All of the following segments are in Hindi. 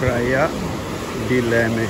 कराया डिले में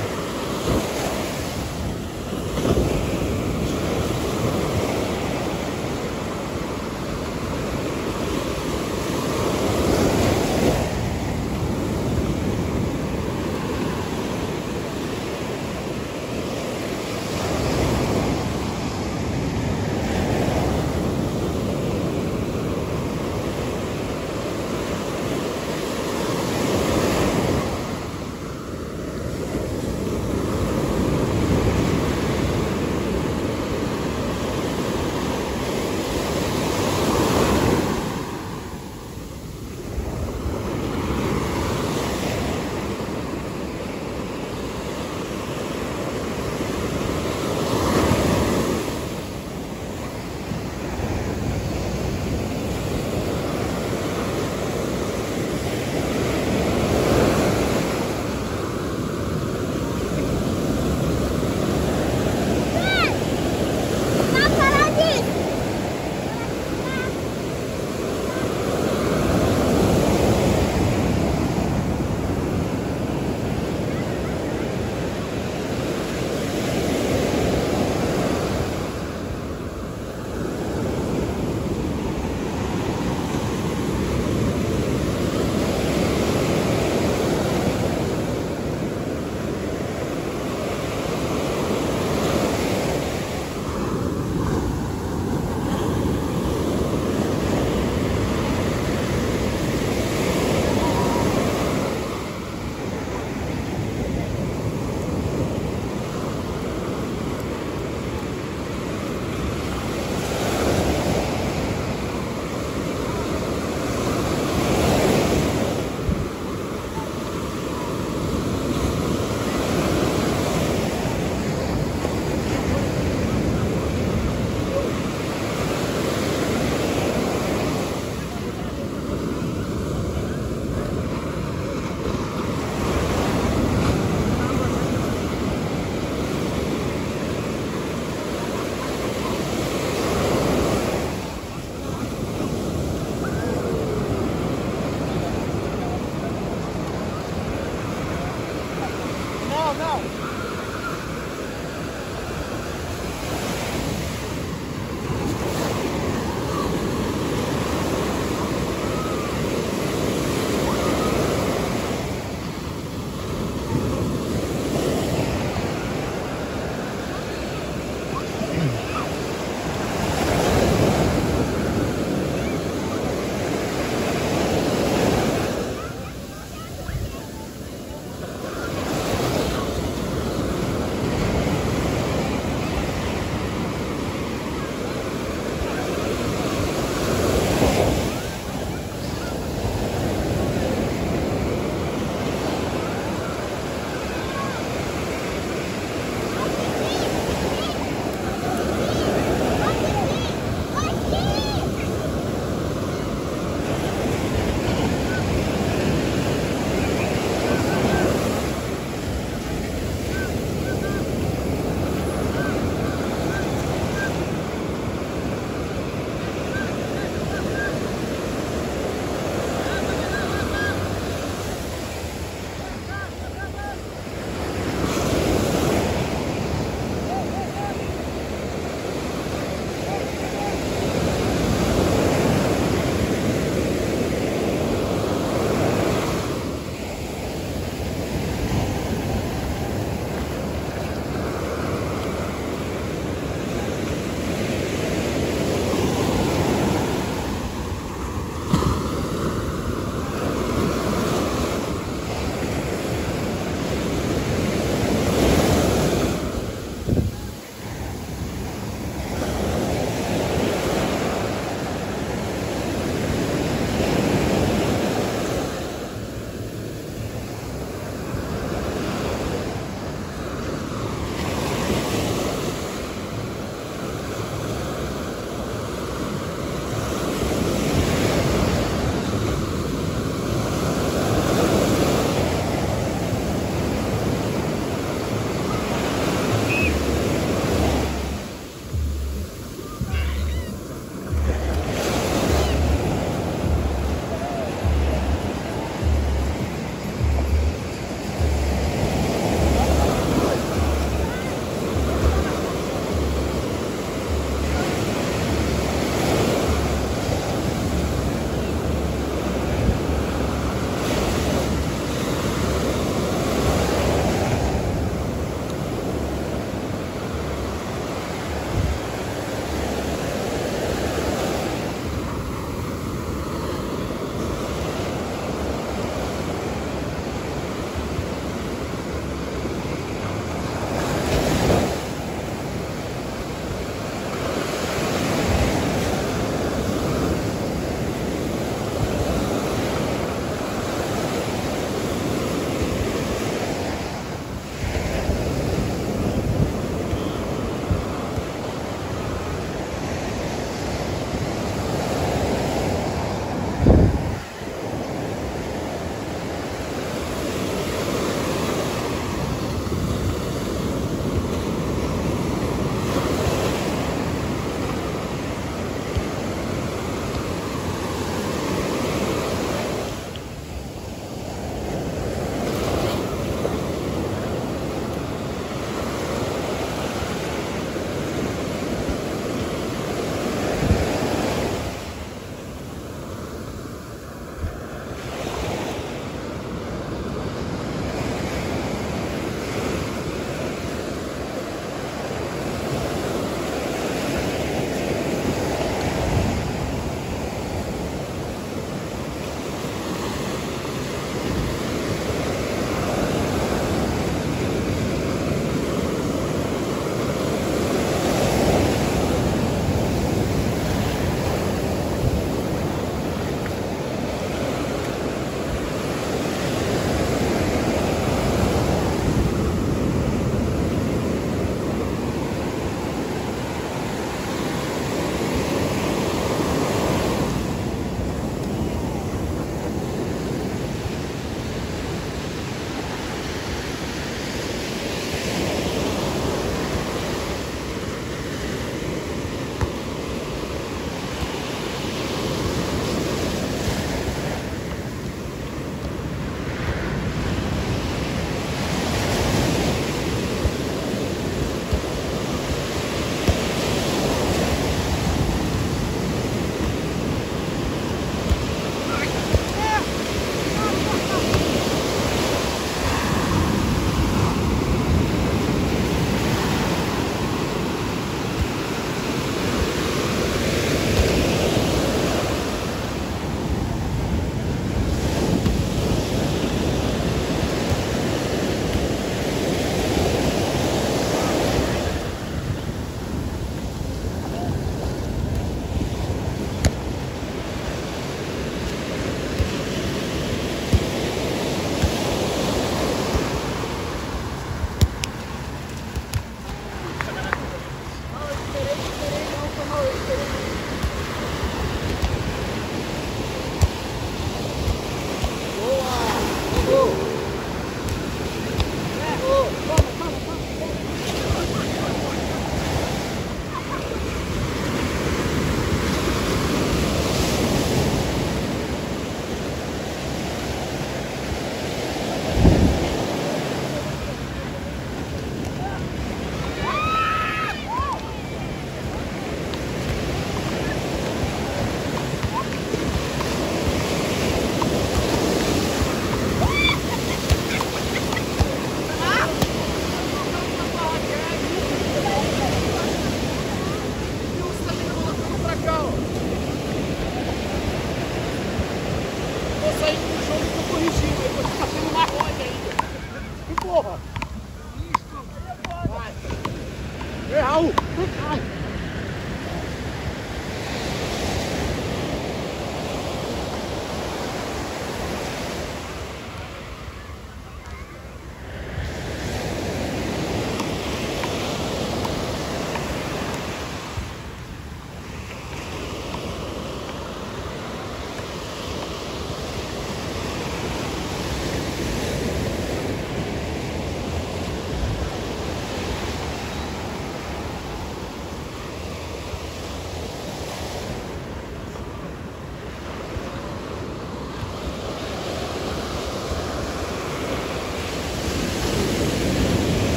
go.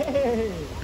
Hey!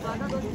Thank you.